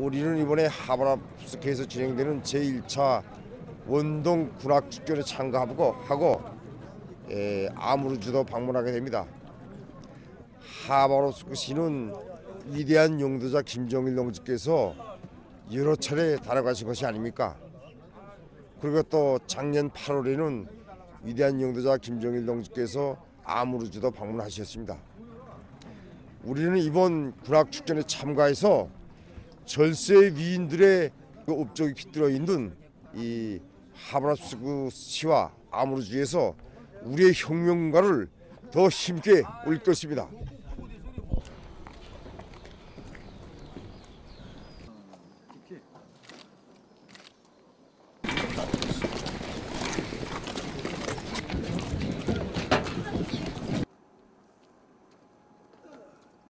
우리는 이번에 하바랍스크에서 진행되는 제1차 원동 군악 축전에 참가하고 하고 에, 아무르주도 방문하게 됩니다. 하바롭스크시는 위대한 용도자 김정일 동지께서 여러 차례 다뤄가신 것이 아닙니까? 그리고 또 작년 8월에는 위대한 용도자 김정일 동지께서 아무르주도 방문하셨습니다. 우리는 이번 군악 축전에 참가해서 절세 위인들의 그 업적이 깃들어 있는 이 하브라스크 시와 아무르주에서 우리의 혁명가를 더 힘있게 올 것입니다.